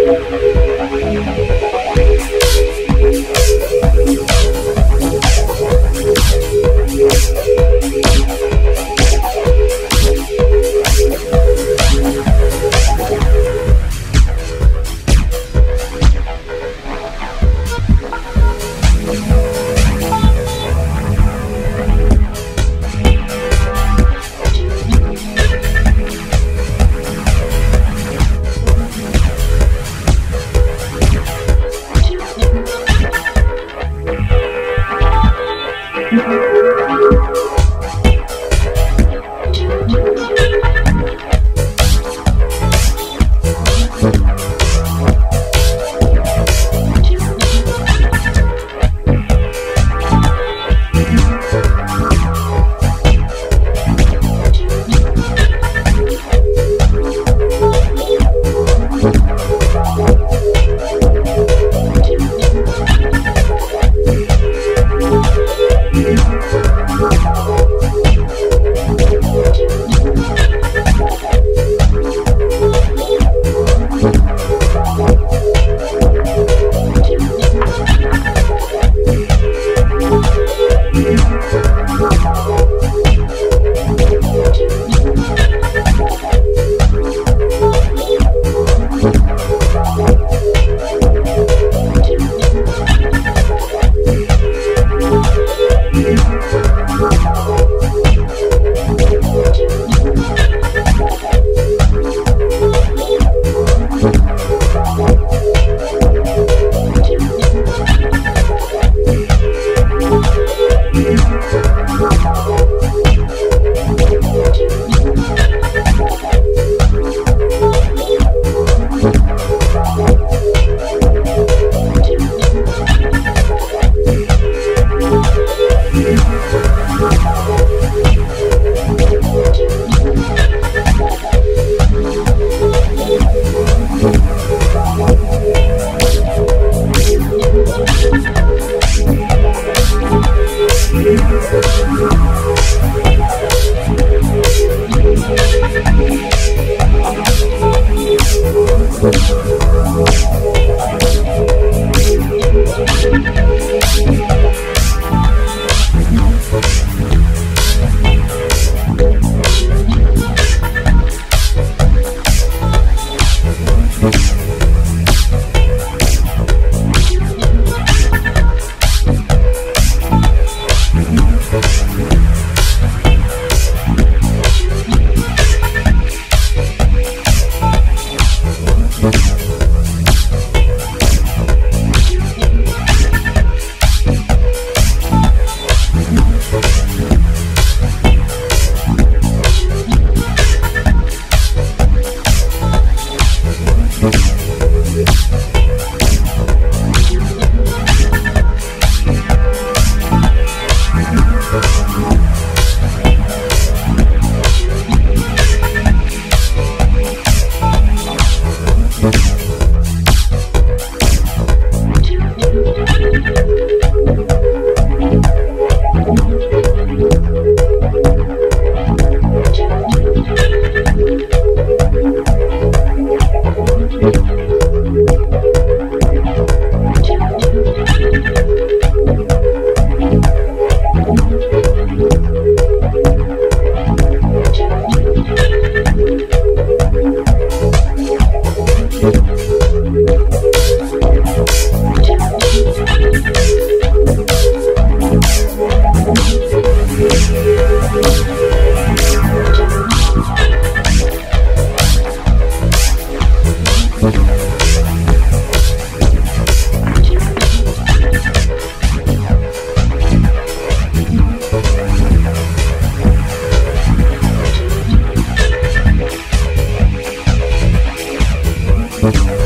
Thank Thank okay. you. you.